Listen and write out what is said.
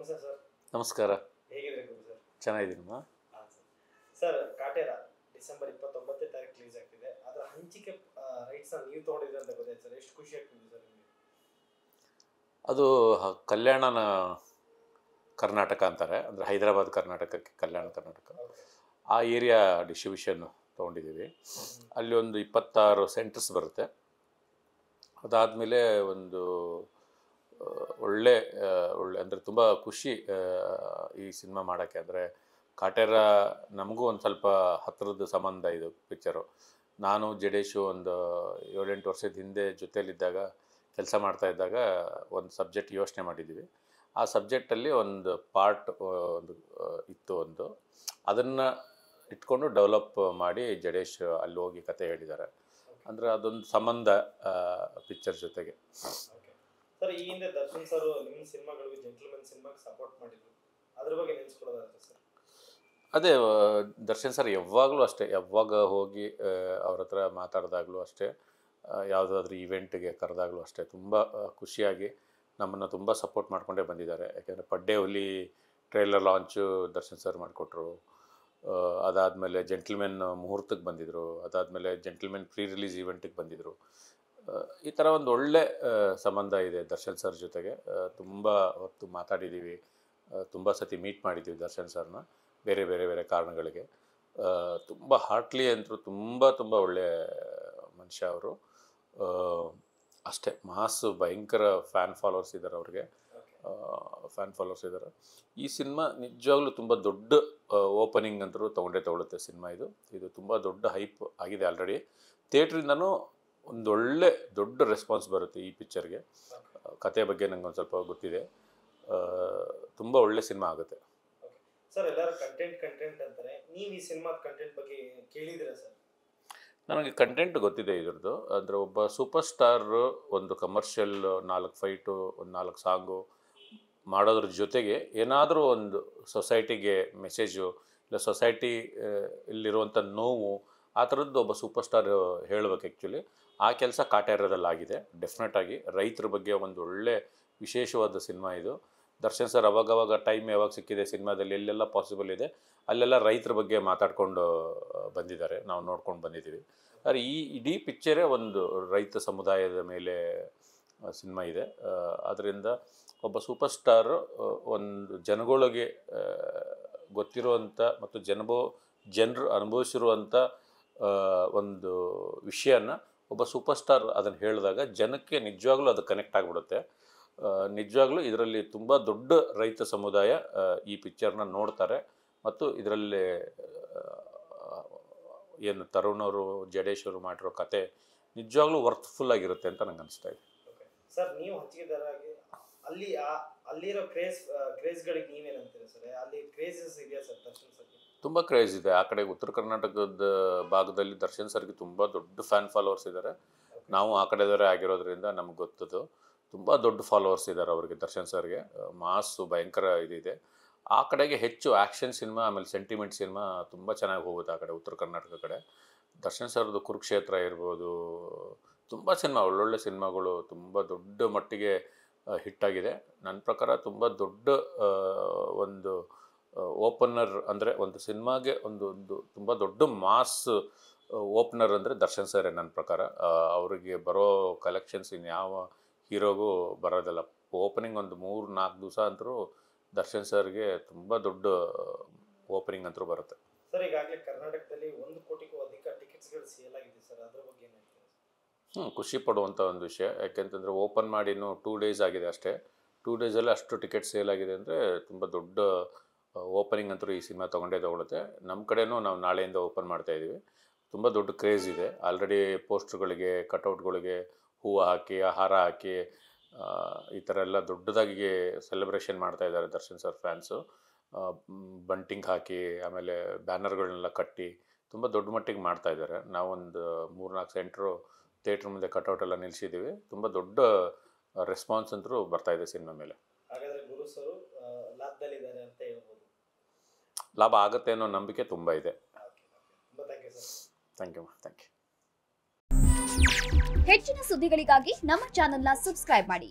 ನಮಸ್ತೆ ಸರ್. ನಮಸ್ಕಾರ. ಹೇಗಿದ್ದೀರಿ ಗುರು ಸರ್? ಚೆನ್ನಾಗಿದ್ದೀನಮ್ಮ ಹಾಂ ಸರ್. ಸರ್ ಕಾಟೇರ ಡಿಸೆಂಬರ್ ಇಪ್ಪತ್ತೊಂಬತ್ತನೇ ತಾರೀಕು ರಿಲೀಸ್ ಆಗ್ತಿದೆ. ಅದರ ಹಂಚಿಕೆ ರೈಟ್ಸ್ನ ನೀವು ತೊಗೊಂಡಿದ್ರೆ ಅಂತ ಗೊತ್ತಾಯ್ತು ಸರ್. ಎಷ್ಟು ಖುಷಿ ಆಗ್ತಿದೆ ಸರ್ ನಿಮಗೆ? ಅದು ಕಲ್ಯಾಣನ ಕರ್ನಾಟಕ ಅಂತಾರೆ. ಅಂದರೆ ಹೈದರಾಬಾದ್ ಕರ್ನಾಟಕಕ್ಕೆ ಕಲ್ಯಾಣ ಕರ್ನಾಟಕ. ಆ ಏರಿಯಾ ಡಿಸ್ಟ್ರಿಬ್ಯೂಷನ್ ತೊಗೊಂಡಿದ್ದೀವಿ. ಅಲ್ಲಿ ಒಂದು ಇಪ್ಪತ್ತಾರು ಸೆಂಟರ್ಸ್ ಬರುತ್ತೆ. ಅದಾದಮೇಲೆ ಒಂದು ಒಳ್ಳೆ ಒಳ್ಳೆ ಅಂದರೆ ತುಂಬ ಖುಷಿ ಈ ಸಿನಿಮಾ ಮಾಡೋಕ್ಕೆ. ಅಂದರೆ ಕಾಟೇರ ನಮಗೂ ಒಂದು ಸ್ವಲ್ಪ ಹತ್ತಿರದ ಸಂಬಂಧ ಇದು ಪಿಕ್ಚರು ನಾನು, ಜಡೇಶು ಒಂದು ಏಳೆಂಟು ವರ್ಷದ ಹಿಂದೆ ಜೊತೆಯಲ್ಲಿದ್ದಾಗ ಕೆಲಸ ಮಾಡ್ತಾ ಇದ್ದಾಗ ಒಂದು ಸಬ್ಜೆಕ್ಟ್ ಯೋಚನೆ ಮಾಡಿದ್ದೀವಿ ಆ ಸಬ್ಜೆಕ್ಟಲ್ಲಿ ಒಂದು ಪಾರ್ಟ್ ಒಂದು ಇತ್ತು ಒಂದು. ಅದನ್ನು ಇಟ್ಕೊಂಡು ಡೆವಲಪ್ ಮಾಡಿ ಜಡೇಶ್ ಅಲ್ಲಿ ಹೋಗಿ ಕತೆ ಹೇಳಿದ್ದಾರೆ. ಅಂದರೆ ಅದೊಂದು ಸಂಬಂಧ ಪಿಕ್ಚರ್ ಜೊತೆಗೆ. ಸರ್ ಈ ಹಿಂದೆ ದರ್ಶನ್ ಸರ್ ನಿಮ್ಮ ಸಿನಿಮಾಗಳಿಗೆ ಜೆಂಟಲ್ಮನ್ ಸಿನಿಮಾಗೆ ಸಪೋರ್ಟ್ ಮಾಡಿದ್ರು. ಅದ್ರ ಬಗ್ಗೆ ಸರ್. ಅದೇ ದರ್ಶನ್ ಸರ್ ಯಾವಾಗಲೂ ಅಷ್ಟೇ ಯಾವಾಗ ಹೋಗಿ ಅವ್ರ ಹತ್ರ ಮಾತಾಡಿದಾಗಲೂ ಅಷ್ಟೇ ಯಾವುದಾದ್ರೂ ಇವೆಂಟ್ಗೆ ಕರೆದಾಗಲೂ ಅಷ್ಟೇ ತುಂಬ ಖುಷಿಯಾಗಿ ನಮ್ಮನ್ನು ತುಂಬ ಸಪೋರ್ಟ್ ಮಾಡ್ಕೊಂಡೇ ಬಂದಿದ್ದಾರೆ. ಯಾಕೆಂದರೆ ಪಡ್ಡೆ ಹುಲಿ ಟ್ರೇಲರ್ ಲಾಂಚು ದರ್ಶನ್ ಸರ್ ಮಾಡಿಕೊಟ್ರು. ಅದಾದಮೇಲೆ ಜೆಂಟಲ್ಮೆನ್ ಮುಹೂರ್ತಕ್ಕೆ ಬಂದಿದ್ದರು ಅದಾದಮೇಲೆ ಜೆಂಟಲ್ಮೆನ್ ಪ್ರೀ ರಿಲೀಸ್ ಈವೆಂಟಿಗೆ ಬಂದಿದ್ದರು ಆ, ಈ ಥರ ಒಂದು ಒಳ್ಳೆ ಸಂಬಂಧ ಇದೆ ದರ್ಶನ್ ಸರ್ ಜೊತೆಗೆ. ತುಂಬ ಹೊತ್ತು ಮಾತಾಡಿದ್ದೀವಿ ತುಂಬ ಸತಿ ಮೀಟ್ ಮಾಡಿದ್ದೀವಿ ದರ್ಶನ್ ಸರ್ನ ಬೇರೆ ಬೇರೆ ಬೇರೆ ಕಾರಣಗಳಿಗೆ. ತುಂಬ ಹಾರ್ಟ್ಲಿ ಅಂತೂ ತುಂಬ ತುಂಬ ಒಳ್ಳೆ ಮನುಷ್ಯ ಅವರು. ಅಷ್ಟೇ ಮಾಸು ಭಯಂಕರ ಫ್ಯಾನ್ ಫಾಲೋವರ್ಸ್ ಇದ್ದಾರೆ ಅವ್ರಿಗೆ. ಫ್ಯಾನ್ ಫಾಲೋವರ್ಸ್ ಇದ್ದಾರೆ ಈ ಸಿನಿಮಾ ನಿಜವಾಗ್ಲೂ ತುಂಬ ದೊಡ್ಡ ಓಪನಿಂಗ್ ಅಂತರೂ ತೊಗೊಂಡೇ ತೊಗೊಳುತ್ತೆ ಸಿನಿಮಾ ಇದು. ಇದು ತುಂಬ ದೊಡ್ಡ ಹೈಪ್ ಆಗಿದೆ ಆಲ್ರೆಡಿ ಥಿಯೇಟ್ರಿಂದನೂ ಒಂದೊಳ್ಳೆ ದೊಡ್ಡ ರೆಸ್ಪಾನ್ಸ್ ಬರುತ್ತೆ ಈ ಪಿಕ್ಚರ್ಗೆ ಕತೆ ಬಗ್ಗೆ ನಂಗೆ ಒಂದು ಸ್ವಲ್ಪ ಗೊತ್ತಿದೆ. ತುಂಬ ಒಳ್ಳೆ ಸಿನಿಮಾ ಆಗುತ್ತೆ. ಸರ್ ಎಲ್ಲರೂ ಕಂಟೆಂಟ್ ಕಂಟೆಂಟ್ ಅಂತಾರೆ. ನೀವು ಈ ಸಿನಿಮಾದ ಕಂಟೆಂಟ್ ಬಗ್ಗೆ ಕೇಳಿದಿರಾ ಸರ್ ನನಗೆ ಕಂಟೆಂಟ್ ಗೊತ್ತಿದೆ ಇದ್ರದ್ದು. ಅಂದರೆ ಒಬ್ಬ ಸೂಪರ್ ಸ್ಟಾರ್ ಒಂದು ಕಮರ್ಷಿಯಲ್ ನಾಲ್ಕು ಫೈಟು ಒಂದು ನಾಲ್ಕು ಸಾಂಗು ಮಾಡೋದ್ರ ಜೊತೆಗೆ ಏನಾದರೂ ಒಂದು ಸೊಸೈಟಿಗೆ ಮೆಸೇಜು ಇಲ್ಲ ಸೊಸೈಟಿ ಇಲ್ಲಿರುವಂಥ ನೋವು ಆ ಥರದ್ದು ಒಬ್ಬ ಸೂಪರ್ ಸ್ಟಾರ್ ಹೇಳಬೇಕು ಆ್ಯಕ್ಚುಲಿ ಆ ಕೆಲಸ ಕಾಟೇರದಲ್ಲಾಗಿದೆ ಡೆಫಿನೆಟಾಗಿ ರೈತರ ಬಗ್ಗೆ ಒಂದು ಒಳ್ಳೆ ವಿಶೇಷವಾದ ಸಿನಿಮಾ ಇದು. ದರ್ಶನ್ ಸರ್ ಅವಾಗವಾಗ ಟೈಮ್ ಯಾವಾಗ ಸಿಕ್ಕಿದೆ ಸಿನಿಮಾದಲ್ಲಿ ಎಲ್ಲೆಲ್ಲ ಪಾಸಿಬಲ್ ಇದೆ. ಅಲ್ಲೆಲ್ಲ ರೈತರ ಬಗ್ಗೆ ಮಾತಾಡ್ಕೊಂಡು ಬಂದಿದ್ದಾರೆ. ನಾವು ನೋಡ್ಕೊಂಡು ಬಂದಿದ್ದೀವಿ. ಆದರೆ ಈ ಇಡೀ ಪಿಕ್ಚರೇ ಒಂದು ರೈತ ಸಮುದಾಯದ ಮೇಲೆ ಸಿನಿಮಾ ಇದೆ. ಅದರಿಂದ ಒಬ್ಬ ಸೂಪರ್ ಸ್ಟಾರ್ ಒಂದು ಜನಗಳಿಗೆ ಗೊತ್ತಿರುವಂಥ ಮತ್ತು ಜನಬೋ, ಜನರು ಅನುಭವಿಸಿರುವಂಥ ಒಂದು ವಿಷಯನ ಒಬ್ಬ ಸೂಪರ್ ಸ್ಟಾರ್ ಅದನ್ನು ಹೇಳಿದಾಗ ಜನಕ್ಕೆ ನಿಜವಾಗ್ಲೂ ಅದು ಕನೆಕ್ಟ್ ಆಗಿಬಿಡುತ್ತೆ. ನಿಜವಾಗ್ಲೂ ಇದರಲ್ಲಿ ತುಂಬ ದೊಡ್ಡ ರೈತ ಸಮುದಾಯ ಈ ಪಿಕ್ಚರ್ನ ನೋಡ್ತಾರೆ. ಮತ್ತು ಇದರಲ್ಲಿ ಏನು ತರುಣ್ ಅವರು, ಜಡೇಶ್ ಅವರು ಮಾಡಿರೋ ಕತೆ ನಿಜವಾಗ್ಲೂ ವರ್ತ್ಫುಲ್ ಆಗಿರುತ್ತೆ ಅಂತ ನಂಗೆ ಅನಿಸ್ತಾ ಇದೆ ಸರ್ ನೀವು ಹಂಚಿಕೆದಾರಾಗಿ ಅಲ್ಲಿ ಅಲ್ಲಿರೋ ಕ್ರೇಜ್ ಕ್ರೇಜ್ಗಳಿಗೆ ನೀವೇನಂತೀರಾ ಸರ್? ಅಲ್ಲಿ ಕ್ರೇಜಸ್ ಇದೆಯಾ ಸರ್ ದರ್ಶನ್ ಸರ್ಗೆ? ತುಂಬ ಕ್ರೇಜ್ ಇದೆ. ಆ ಕಡೆ ಉತ್ತರ ಕರ್ನಾಟಕದ ಭಾಗದಲ್ಲಿ ದರ್ಶನ್ ಸರ್ಗೆ ತುಂಬ ದೊಡ್ಡ ಫ್ಯಾನ್ ಫಾಲೋವರ್ಸ್ ಇದ್ದಾರೆ ನಾವು ಆ ಕಡೆದವರೇ ಆಗಿರೋದ್ರಿಂದ ನಮ್ಗೆ ಗೊತ್ತದು. ತುಂಬ ದೊಡ್ಡ ಫಾಲೋವರ್ಸ್ ಇದ್ದಾರೆ ಅವ್ರಿಗೆ ದರ್ಶನ್ ಸರ್ಗೆ. ಮಾಸು ಭಯಂಕರ ಇದಿದೆ. ಆ ಕಡೆಗೆ ಹೆಚ್ಚು ಆ್ಯಕ್ಷನ್ ಸಿನಿಮಾ ಆಮೇಲೆ ಸೆಂಟಿಮೆಂಟ್ ಸಿನಿಮಾ ತುಂಬ ಚೆನ್ನಾಗಿ ಹೋಗುತ್ತೆ ಆ ಕಡೆ ಉತ್ತರ ಕರ್ನಾಟಕ ಕಡೆ. ದರ್ಶನ್ ಸರ್ದು ಕುರುಕ್ಷೇತ್ರ ಇರ್ಬೋದು. ತುಂಬ ಸಿನಿಮಾ ಒಳ್ಳೊಳ್ಳೆ ಸಿನಿಮಾಗಳು ತುಂಬ ದೊಡ್ಡ ಮಟ್ಟಿಗೆ ಹಿಟ್ಟಾಗಿದೆ. ನನ್ನ ಪ್ರಕಾರ ತುಂಬ ದೊಡ್ಡ ಒಂದು ಓಪನರ್ ಅಂದರೆ ಒಂದು ಸಿನಿಮಾಗೆ ಒಂದು ಒಂದು ತುಂಬ ದೊಡ್ಡ ಮಾಸ್ ಓಪನರ್ ಅಂದರೆ ದರ್ಶನ್ ಸರೇ ನನ್ನ ಪ್ರಕಾರ. ಅವರಿಗೆ ಬರೋ ಕಲೆಕ್ಷನ್ಸ್ ಇನ್ಯಾವ ಹೀರೋಗೂ ಬರೋದಿಲ್ಲ. ಓಪನಿಂಗ್ ಒಂದು ಮೂರು, ನಾಲ್ಕು ದಿವಸ ಅಂತರೂ ದರ್ಶನ್ ಸರ್ಗೆ ತುಂಬ ದೊಡ್ಡ ಓಪನಿಂಗ್ ಅಂತರೂ ಬರುತ್ತೆ. ಸರ್, ಈಗಾಗಲೇ ಕರ್ನಾಟಕದಲ್ಲಿ ಒಂದು ಕೋಟಿಗೂ ಅಧಿಕ ಟಿಕೆಟ್ಸ್ಗಳು ಸೇಲ್ ಆಗಿದೆ ಸರ್. ಅದ್ರ ಬಗ್ಗೆ ಹ್ಞೂ ಖುಷಿ ಪಡುವಂಥ ಒಂದು ವಿಷಯ. ಯಾಕೆಂತಂದರೆ ಓಪನ್ ಮಾಡಿ ಇನ್ನೂ ಟೂ ಡೇಸ್ ಆಗಿದೆ ಅಷ್ಟೇ. ಟೂ ಡೇಸಲ್ಲಿ ಅಷ್ಟು ಟಿಕೆಟ್ ಸೇಲ್ ಆಗಿದೆ ಅಂದರೆ ತುಂಬ ದೊಡ್ಡ ಓಪನಿಂಗ್ ಅಂತೂ ಈ ಸಿನಿಮಾ ತೊಗೊಂಡೇ ತೊಗೊಳುತ್ತೆ. ನಮ್ಮ ಕಡೆನೂ ನಾವು ನಾಳೆಯಿಂದ ಓಪನ್ ಮಾಡ್ತಾ ಇದ್ದೀವಿ ತುಂಬ ದೊಡ್ಡ ಕ್ರೇಜ್ ಇದೆ. ಆಲ್ರೆಡಿ ಪೋಸ್ಟ್ರುಗಳಿಗೆ ಕಟೌಟ್ಗಳಿಗೆ ಹೂವು ಹಾಕಿ ಹಾರ ಹಾಕಿ ಈ ಥರ ಎಲ್ಲ ದೊಡ್ಡದಾಗಿ ಸೆಲೆಬ್ರೇಷನ್ ಮಾಡ್ತಾ ಇದ್ದಾರೆ ದರ್ಶನ್ ಸರ್ ಫ್ಯಾನ್ಸು ಬಂಟಿಂಗ್ ಹಾಕಿ, ಆಮೇಲೆ ಬ್ಯಾನರ್ಗಳನ್ನೆಲ್ಲ ಕಟ್ಟಿ ತುಂಬ ದೊಡ್ಡ ಮಟ್ಟಿಗೆ ಮಾಡ್ತಾ ಇದ್ದಾರೆ. ನಾವೊಂದು ಮೂರ್ನಾಲ್ಕು ಸೆಂಟ್ರು ಥಿಯೇಟ್ರ್ ಮುಂದೆ ಕಟೌಟ್ ಎಲ್ಲ ನಿಲ್ಲಿಸಿದ್ದೀವಿ ತುಂಬ ದೊಡ್ಡ ರೆಸ್ಪಾನ್ಸ್ ಅಂತೂ ಬರ್ತಾ ಇದೆ ಸಿನಿಮಾ ಮೇಲೆ. ಲಾಭ ಆಗುತ್ತೆ ಅನ್ನೋ ನಂಬಿಕೆ ತುಂಬ ಇದೆ. Thank you sir thank you thank you ಹೆಚ್ಚಿನ ಸುದ್ದಿಗಳಿಗಾಗಿ ನಮ್ಮ ಚಾನೆಲ್ನ ಸಬ್ಸ್ಕ್ರೈಬ್ ಮಾಡಿ.